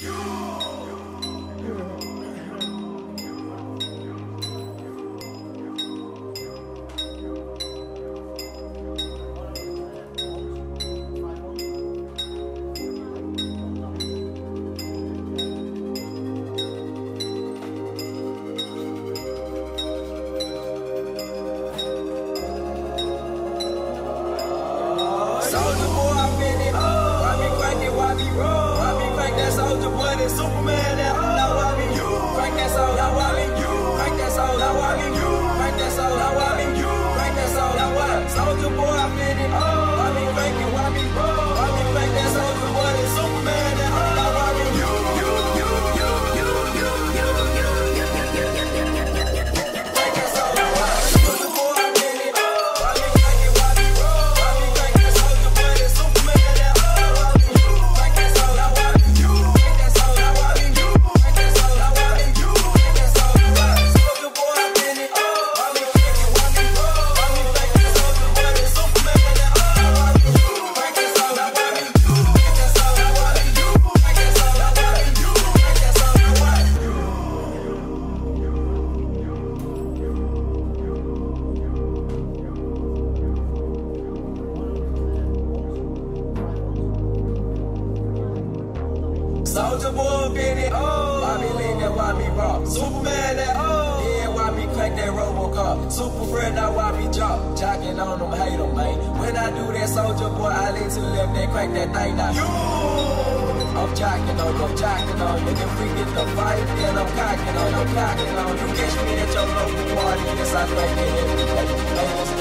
You são como ele é. Soldier boy, Benny, oh. Bobby Lee, that why me rock. Superman, that oh. Yeah, why me crank that Robocop. Super friend, that why me drop. Jocking on them, hate them, man. When I do that, soldier boy, I lean to live left, they crank that thing now. You! I'm jacking on, I'm jacking on. Nigga, we get the fight, then I'm cocking on, I'm cocking on. You catch me at your local party, yes, I crank it.